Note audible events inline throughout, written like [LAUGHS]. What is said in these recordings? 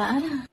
Diana.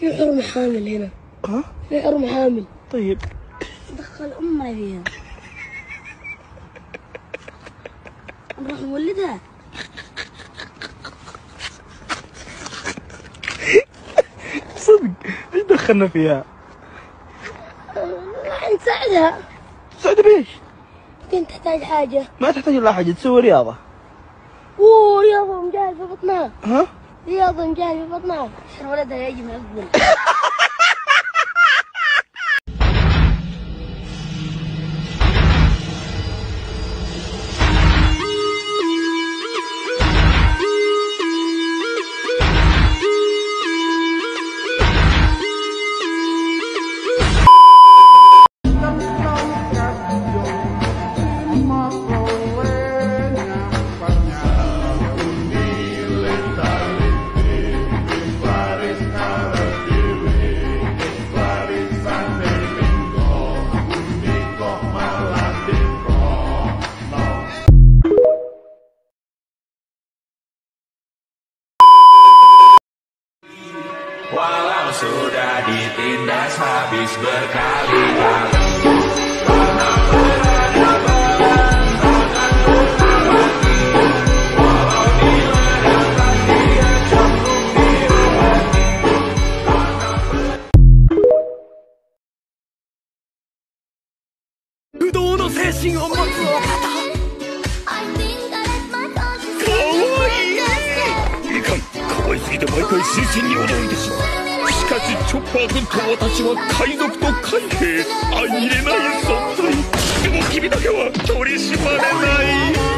في حرمة حامل هنا. ها؟ في حرمة حامل. طيب. دخل أمنا فيها. نروح نولدها. [LAUGHS] صدق. إيش دخلنا فيها؟ راح نساعدها. سعد بيش؟ كنت تحتاج حاجة. ما تحتاج إلا حاجة تسوي رياضة. أوه رياضة مجال في بطنها. ها؟ Yok önce Harry Potter. Sonra daya girmez. Feliz わい。いかわいすぎて毎回真摯に思いてしまう。かしチョッパー君と私は海賊と海兵相入れない存在でも君だけは取り締まれない